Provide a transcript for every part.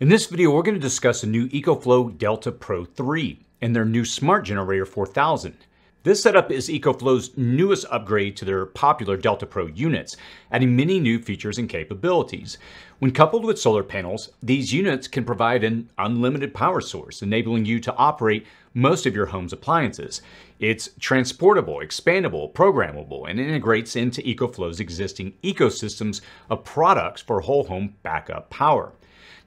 In this video, we're going to discuss the new EcoFlow Delta Pro 3 and their new Smart Generator 4000. This setup is EcoFlow's newest upgrade to their popular Delta Pro units, adding many new features and capabilities. When coupled with solar panels, these units can provide an unlimited power source, enabling you to operate most of your home's appliances. It's transportable, expandable, programmable, and integrates into EcoFlow's existing ecosystems of products for whole home backup power.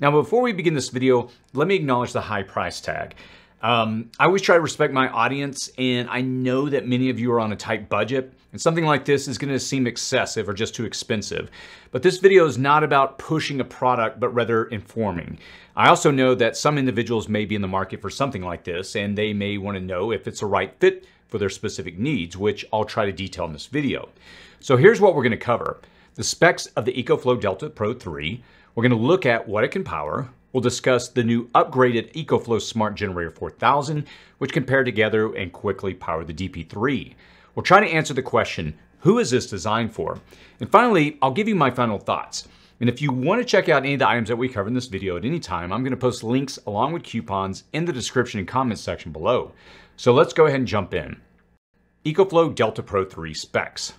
Now, before we begin this video, let me acknowledge the high price tag. Um, I always try to respect my audience, and I know that many of you are on a tight budget, and something like this is going to seem excessive or just too expensive. But this video is not about pushing a product, but rather informing. I also know that some individuals may be in the market for something like this, and they may want to know if it's a right fit for their specific needs, which I'll try to detail in this video. So here's what we're going to cover. The specs of the EcoFlow Delta Pro 3, we're going to look at what it can power. We'll discuss the new upgraded EcoFlow Smart Generator 4000, which can pair together and quickly power the DP3. We'll try to answer the question, who is this designed for? And finally, I'll give you my final thoughts. And if you want to check out any of the items that we cover in this video at any time, I'm going to post links along with coupons in the description and comments section below. So let's go ahead and jump in. EcoFlow Delta Pro 3 specs.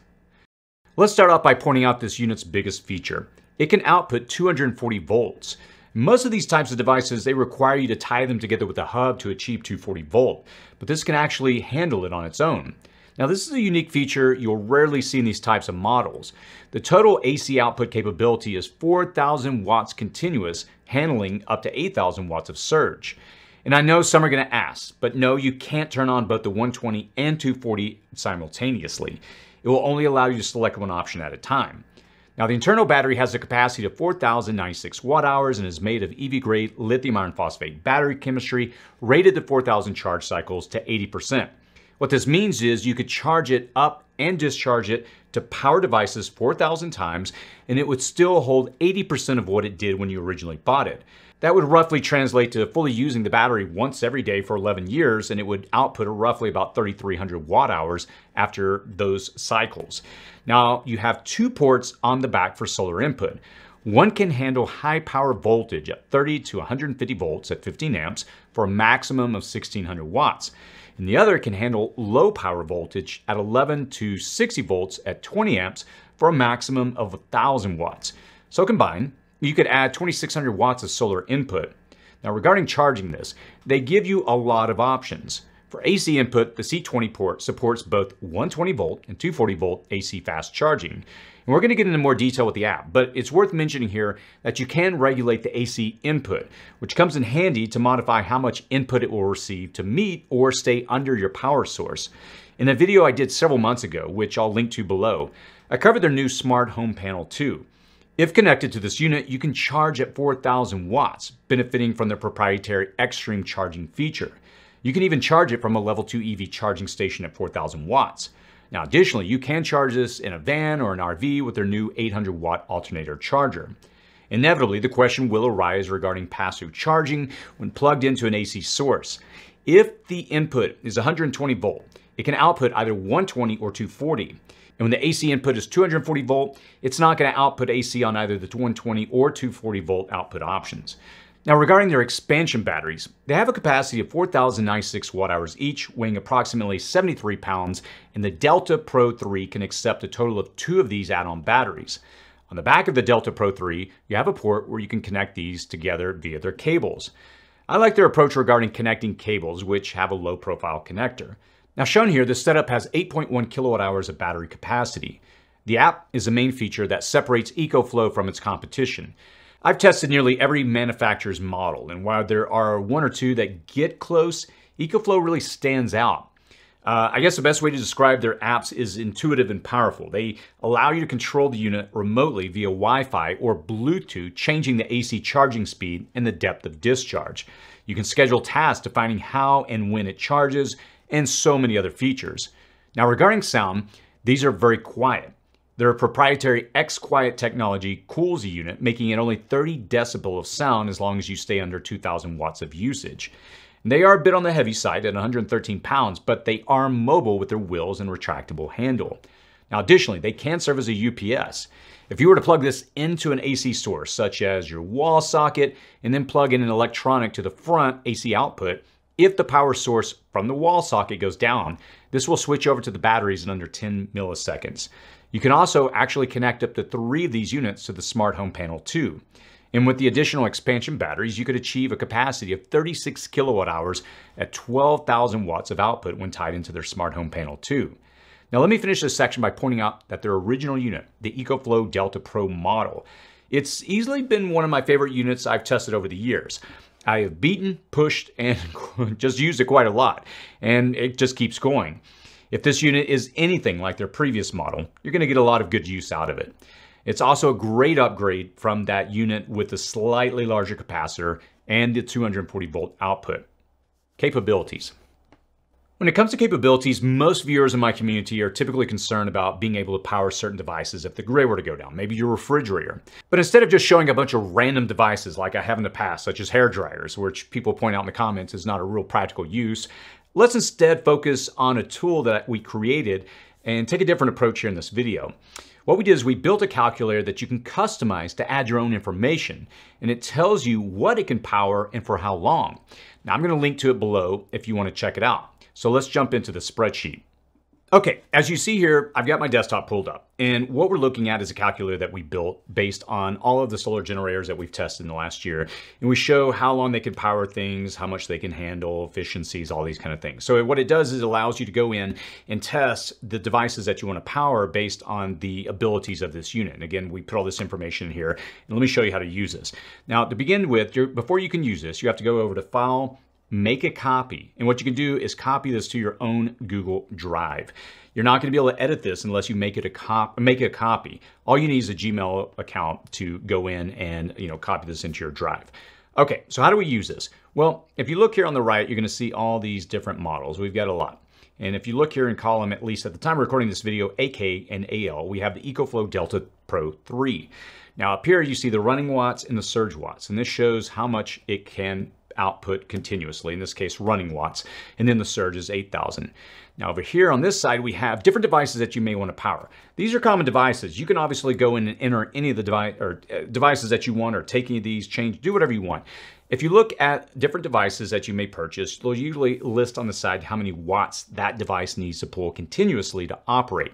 Let's start off by pointing out this unit's biggest feature. It can output 240 volts. Most of these types of devices, they require you to tie them together with a hub to achieve 240 volt, but this can actually handle it on its own. Now this is a unique feature you'll rarely see in these types of models. The total AC output capability is 4,000 watts continuous, handling up to 8,000 watts of surge. And I know some are gonna ask, but no, you can't turn on both the 120 and 240 simultaneously. It will only allow you to select one option at a time. Now, the internal battery has a capacity of 4,096 watt hours and is made of EV grade lithium iron phosphate battery chemistry, rated to 4,000 charge cycles to 80%. What this means is you could charge it up and discharge it to power devices 4,000 times, and it would still hold 80% of what it did when you originally bought it. That would roughly translate to fully using the battery once every day for 11 years, and it would output roughly about 3,300 watt hours after those cycles. Now, you have two ports on the back for solar input. One can handle high power voltage at 30 to 150 volts at 15 amps for a maximum of 1600 watts. And the other can handle low power voltage at 11 to 60 volts at 20 amps for a maximum of 1000 watts. So combined, you could add 2600 watts of solar input. Now regarding charging this, they give you a lot of options. For AC input, the C20 port supports both 120 volt and 240 volt AC fast charging. And we're going to get into more detail with the app, but it's worth mentioning here that you can regulate the AC input, which comes in handy to modify how much input it will receive to meet or stay under your power source. In a video I did several months ago, which I'll link to below, I covered their new Smart Home Panel 2. If connected to this unit, you can charge at 4,000 watts, benefiting from their proprietary X-Stream charging feature. You can even charge it from a level 2 EV charging station at 4,000 watts. Now, additionally, you can charge this in a van or an RV with their new 800 watt alternator charger. Inevitably, the question will arise regarding passive charging when plugged into an AC source. If the input is 120 volt, it can output either 120 or 240. And when the AC input is 240 volt, it's not going to output AC on either the 120 or 240 volt output options. Now regarding their expansion batteries, they have a capacity of 4,096 watt hours each, weighing approximately 73 pounds, and the Delta Pro 3 can accept a total of two of these add-on batteries. On the back of the Delta Pro 3, you have a port where you can connect these together via their cables. I like their approach regarding connecting cables, which have a low profile connector. Now shown here, the setup has 8.1 kilowatt hours of battery capacity. The app is a main feature that separates EcoFlow from its competition. I've tested nearly every manufacturer's model, and while there are one or two that get close, EcoFlow really stands out. Uh, I guess the best way to describe their apps is intuitive and powerful. They allow you to control the unit remotely via Wi Fi or Bluetooth, changing the AC charging speed and the depth of discharge. You can schedule tasks defining how and when it charges, and so many other features. Now, regarding sound, these are very quiet. Their proprietary X-Quiet technology cools the unit, making it only 30 decibel of sound as long as you stay under 2,000 watts of usage. They are a bit on the heavy side at 113 pounds, but they are mobile with their wheels and retractable handle. Now, additionally, they can serve as a UPS. If you were to plug this into an AC source, such as your wall socket, and then plug in an electronic to the front AC output, if the power source from the wall socket goes down, this will switch over to the batteries in under 10 milliseconds. You can also actually connect up to three of these units to the smart home panel 2. And with the additional expansion batteries, you could achieve a capacity of 36 kilowatt hours at 12,000 watts of output when tied into their smart home panel 2. Now let me finish this section by pointing out that their original unit, the EcoFlow Delta Pro model, it's easily been one of my favorite units I've tested over the years. I have beaten, pushed, and just used it quite a lot, and it just keeps going. If this unit is anything like their previous model, you're gonna get a lot of good use out of it. It's also a great upgrade from that unit with the slightly larger capacitor and the 240 volt output. Capabilities. When it comes to capabilities, most viewers in my community are typically concerned about being able to power certain devices if the grid were to go down, maybe your refrigerator. But instead of just showing a bunch of random devices like I have in the past, such as hair dryers, which people point out in the comments is not a real practical use, let's instead focus on a tool that we created and take a different approach here in this video. What we did is we built a calculator that you can customize to add your own information, and it tells you what it can power and for how long. Now I'm gonna link to it below if you wanna check it out. So let's jump into the spreadsheet. Okay, as you see here, I've got my desktop pulled up. And what we're looking at is a calculator that we built based on all of the solar generators that we've tested in the last year. And we show how long they can power things, how much they can handle, efficiencies, all these kind of things. So what it does is it allows you to go in and test the devices that you want to power based on the abilities of this unit. And again, we put all this information in here. And let me show you how to use this. Now, to begin with, before you can use this, you have to go over to File, make a copy. And what you can do is copy this to your own Google Drive. You're not going to be able to edit this unless you make it a cop make a copy. All you need is a Gmail account to go in and you know copy this into your drive. Okay, so how do we use this? Well, if you look here on the right, you're going to see all these different models. We've got a lot. And if you look here in column, at least at the time of recording this video, AK and AL, we have the EcoFlow Delta Pro 3. Now up here, you see the running watts and the surge watts, and this shows how much it can output continuously, in this case running watts, and then the surge is 8,000. Now over here on this side, we have different devices that you may want to power. These are common devices. You can obviously go in and enter any of the device or uh, devices that you want or take any of these, change, do whatever you want. If you look at different devices that you may purchase, they'll usually list on the side how many watts that device needs to pull continuously to operate.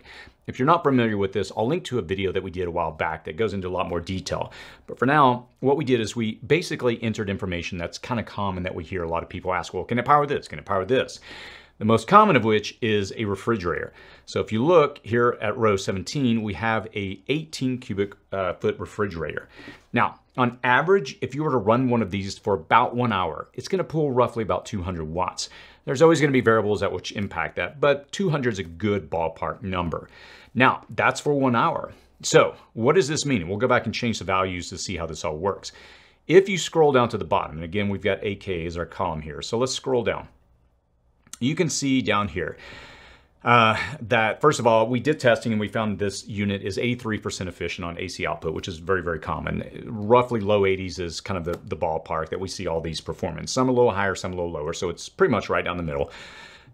If you're not familiar with this, I'll link to a video that we did a while back that goes into a lot more detail. But for now, what we did is we basically entered information that's kind of common that we hear a lot of people ask, well, can it power this? Can it power this? The most common of which is a refrigerator. So if you look here at row 17, we have a 18 cubic uh, foot refrigerator. Now, on average, if you were to run one of these for about one hour, it's gonna pull roughly about 200 watts. There's always gonna be variables that which impact that, but 200 is a good ballpark number. Now, that's for one hour. So what does this mean? We'll go back and change the values to see how this all works. If you scroll down to the bottom, and again, we've got AK as our column here. So let's scroll down. You can see down here uh, that, first of all, we did testing and we found this unit is 83% efficient on AC output, which is very, very common. Roughly low 80s is kind of the, the ballpark that we see all these performance. Some a little higher, some a little lower. So it's pretty much right down the middle.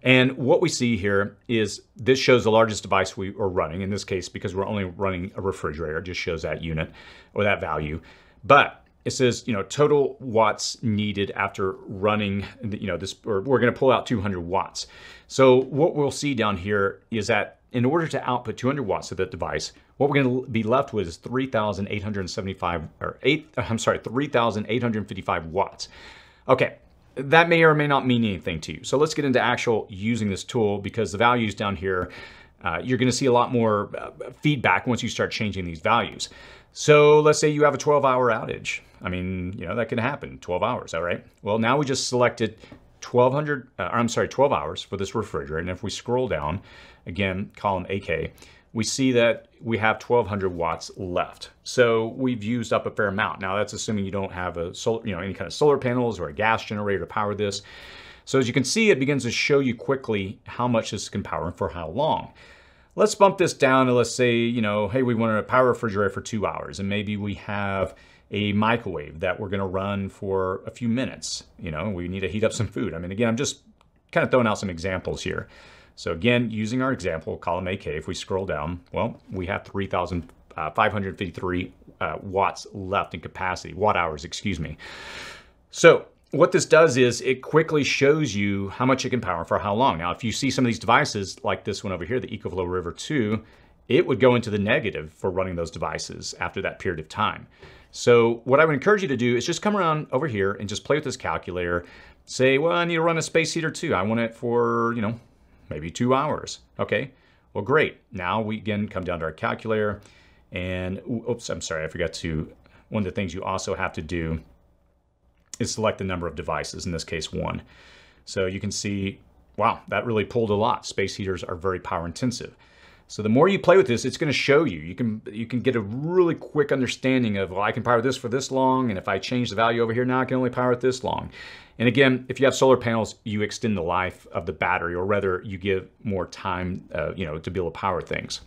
And what we see here is this shows the largest device we are running. In this case, because we're only running a refrigerator, it just shows that unit or that value. But it says, you know, total watts needed after running, you know, this, or we're going to pull out 200 watts. So what we'll see down here is that in order to output 200 watts of that device, what we're going to be left with is 3,875, or eight, I'm sorry, 3,855 watts. Okay, that may or may not mean anything to you. So let's get into actual using this tool because the values down here, uh, you're gonna see a lot more uh, feedback once you start changing these values. So let's say you have a 12 hour outage. I mean, you know, that can happen, 12 hours, all right? Well, now we just selected 1200, uh, I'm sorry, 12 hours for this refrigerator. And if we scroll down, again, column AK, we see that we have 1200 watts left. So we've used up a fair amount. Now that's assuming you don't have a solar, you know, any kind of solar panels or a gas generator to power this. So as you can see, it begins to show you quickly how much this can power and for how long. Let's bump this down and let's say, you know, hey, we want to power refrigerator for two hours and maybe we have a microwave that we're going to run for a few minutes. You know, we need to heat up some food. I mean, again, I'm just kind of throwing out some examples here. So again, using our example, column AK, if we scroll down, well, we have 3,553 uh, uh, watts left in capacity, watt hours, excuse me. So what this does is it quickly shows you how much it can power for how long. Now, if you see some of these devices like this one over here, the EcoFlow River 2, it would go into the negative for running those devices after that period of time. So what I would encourage you to do is just come around over here and just play with this calculator. Say, well, I need to run a space heater too. I want it for, you know, maybe two hours. Okay, well, great. Now we again come down to our calculator and, oops, I'm sorry, I forgot to, one of the things you also have to do is select the number of devices, in this case one. So you can see, wow, that really pulled a lot. Space heaters are very power intensive. So the more you play with this, it's going to show you. You can you can get a really quick understanding of, well, I can power this for this long, and if I change the value over here now, I can only power it this long. And again, if you have solar panels, you extend the life of the battery, or rather, you give more time, uh, you know, to be able to power things.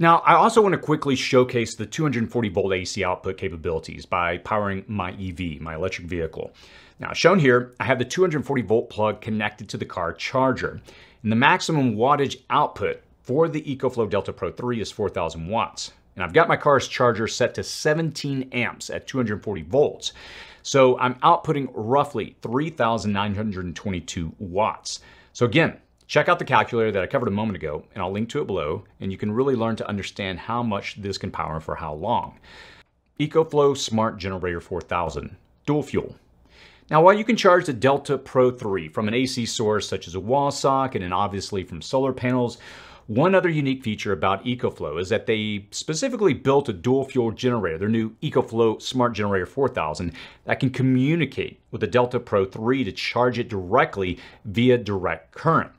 Now, I also want to quickly showcase the 240 volt AC output capabilities by powering my EV, my electric vehicle. Now, shown here, I have the 240 volt plug connected to the car charger. And the maximum wattage output for the EcoFlow Delta Pro 3 is 4,000 watts. And I've got my car's charger set to 17 amps at 240 volts. So I'm outputting roughly 3,922 watts. So again, Check out the calculator that I covered a moment ago, and I'll link to it below, and you can really learn to understand how much this can power for how long. EcoFlow Smart Generator 4000, dual fuel. Now, while you can charge the Delta Pro 3 from an AC source such as a wall socket and then obviously from solar panels, one other unique feature about EcoFlow is that they specifically built a dual fuel generator, their new EcoFlow Smart Generator 4000, that can communicate with the Delta Pro 3 to charge it directly via direct current.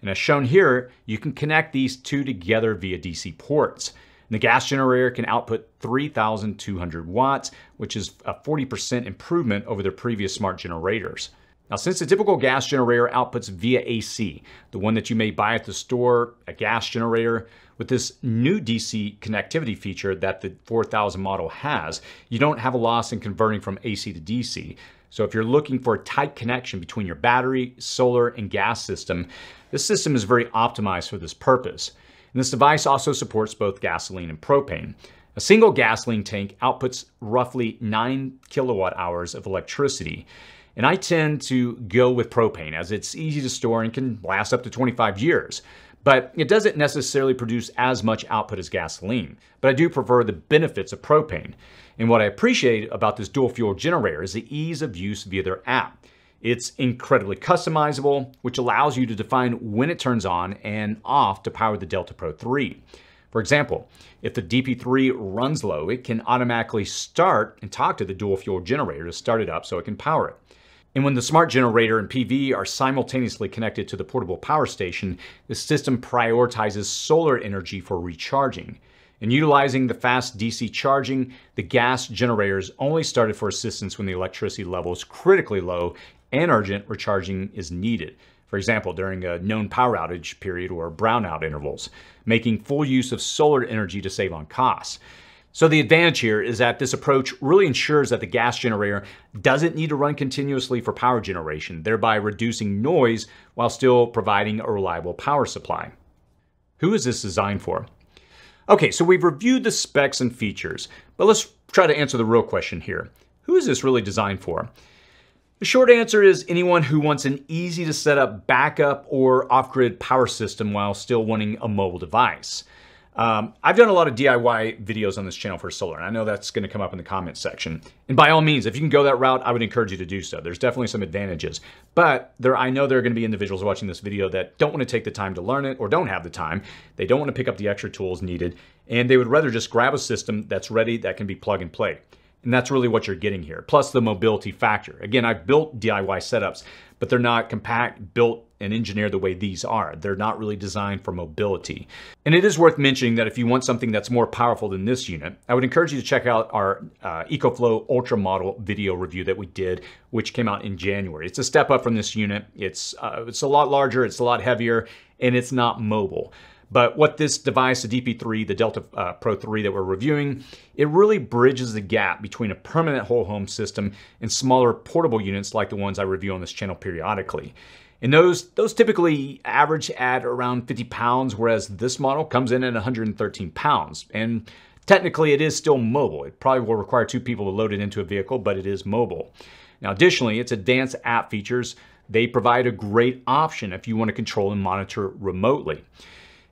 And as shown here, you can connect these two together via DC ports. And the gas generator can output 3,200 watts, which is a 40% improvement over their previous smart generators. Now, since the typical gas generator outputs via AC, the one that you may buy at the store, a gas generator, with this new DC connectivity feature that the 4000 model has, you don't have a loss in converting from AC to DC. So if you're looking for a tight connection between your battery, solar, and gas system, this system is very optimized for this purpose. And this device also supports both gasoline and propane. A single gasoline tank outputs roughly 9 kilowatt hours of electricity. And I tend to go with propane as it's easy to store and can last up to 25 years. But it doesn't necessarily produce as much output as gasoline. But I do prefer the benefits of propane. And what I appreciate about this dual fuel generator is the ease of use via their app. It's incredibly customizable, which allows you to define when it turns on and off to power the Delta Pro 3. For example, if the DP3 runs low, it can automatically start and talk to the dual fuel generator to start it up so it can power it. And when the smart generator and PV are simultaneously connected to the portable power station, the system prioritizes solar energy for recharging. In utilizing the fast DC charging, the gas generators only started for assistance when the electricity level is critically low and urgent recharging is needed. For example, during a known power outage period or brownout intervals, making full use of solar energy to save on costs. So the advantage here is that this approach really ensures that the gas generator doesn't need to run continuously for power generation, thereby reducing noise while still providing a reliable power supply. Who is this designed for? Okay, so we've reviewed the specs and features, but let's try to answer the real question here. Who is this really designed for? The short answer is anyone who wants an easy to set up backup or off-grid power system while still wanting a mobile device. Um, I've done a lot of DIY videos on this channel for solar, and I know that's going to come up in the comments section. And by all means, if you can go that route, I would encourage you to do so. There's definitely some advantages. But there, I know there are going to be individuals watching this video that don't want to take the time to learn it or don't have the time. They don't want to pick up the extra tools needed, and they would rather just grab a system that's ready that can be plug and play. And that's really what you're getting here, plus the mobility factor. Again, I've built DIY setups, but they're not compact, built, and engineer the way these are. They're not really designed for mobility. And it is worth mentioning that if you want something that's more powerful than this unit, I would encourage you to check out our uh, EcoFlow Ultra model video review that we did, which came out in January. It's a step up from this unit. It's, uh, it's a lot larger, it's a lot heavier, and it's not mobile. But what this device, the DP3, the Delta uh, Pro 3 that we're reviewing, it really bridges the gap between a permanent whole home system and smaller portable units like the ones I review on this channel periodically. And those, those typically average at around 50 pounds, whereas this model comes in at 113 pounds. And technically it is still mobile. It probably will require two people to load it into a vehicle, but it is mobile. Now, additionally, its advanced app features, they provide a great option if you want to control and monitor remotely.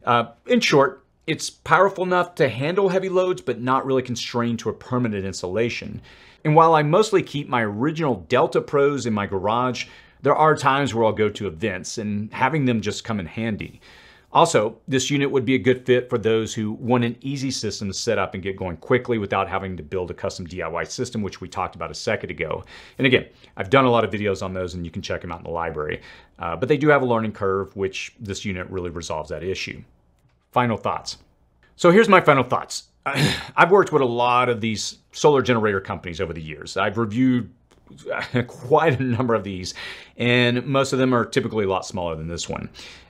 Uh, in short, it's powerful enough to handle heavy loads, but not really constrained to a permanent installation. And while I mostly keep my original Delta Pros in my garage, there are times where I'll go to events and having them just come in handy. Also, this unit would be a good fit for those who want an easy system to set up and get going quickly without having to build a custom DIY system, which we talked about a second ago. And again, I've done a lot of videos on those and you can check them out in the library. Uh, but they do have a learning curve, which this unit really resolves that issue. Final thoughts. So here's my final thoughts. I've worked with a lot of these solar generator companies over the years. I've reviewed quite a number of these, and most of them are typically a lot smaller than this one.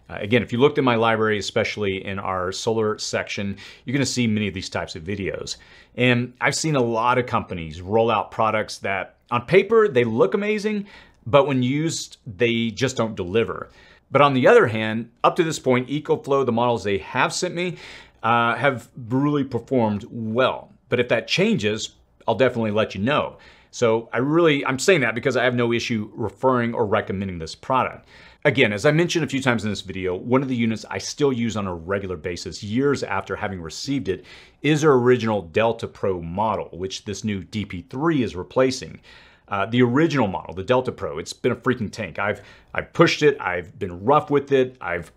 Uh, again, if you looked in my library, especially in our solar section, you're gonna see many of these types of videos. And I've seen a lot of companies roll out products that on paper, they look amazing, but when used, they just don't deliver. But on the other hand, up to this point, EcoFlow, the models they have sent me, uh, have really performed well. But if that changes, I'll definitely let you know. So I really, I'm saying that because I have no issue referring or recommending this product. Again, as I mentioned a few times in this video, one of the units I still use on a regular basis years after having received it is our original Delta Pro model, which this new DP3 is replacing. Uh, the original model, the Delta Pro, it's been a freaking tank. I've I've pushed it, I've been rough with it, I've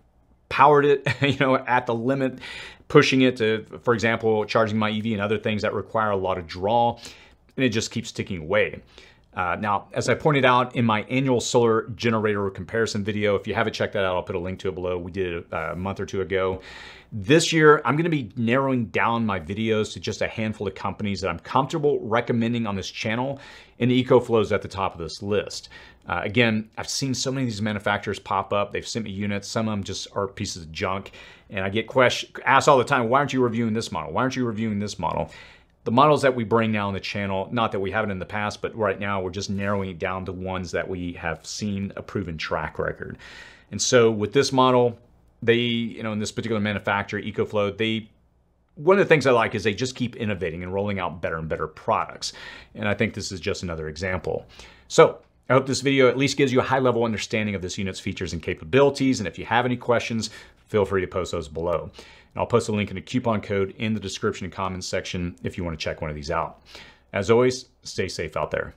powered it, you know, at the limit, pushing it to, for example, charging my EV and other things that require a lot of draw, and it just keeps ticking away. Uh, now, as I pointed out in my annual solar generator comparison video, if you haven't checked that out, I'll put a link to it below. We did it uh, a month or two ago. This year, I'm going to be narrowing down my videos to just a handful of companies that I'm comfortable recommending on this channel, and EcoFlow is at the top of this list. Uh, again, I've seen so many of these manufacturers pop up. They've sent me units. Some of them just are pieces of junk. And I get questions asked all the time, why aren't you reviewing this model? Why aren't you reviewing this model? The models that we bring now on the channel, not that we haven't in the past, but right now we're just narrowing it down to ones that we have seen a proven track record. And so with this model, they, you know, in this particular manufacturer, EcoFlow, they one of the things I like is they just keep innovating and rolling out better and better products. And I think this is just another example. So I hope this video at least gives you a high level understanding of this unit's features and capabilities. And if you have any questions, feel free to post those below. I'll post a link and a coupon code in the description and comments section if you want to check one of these out. As always, stay safe out there.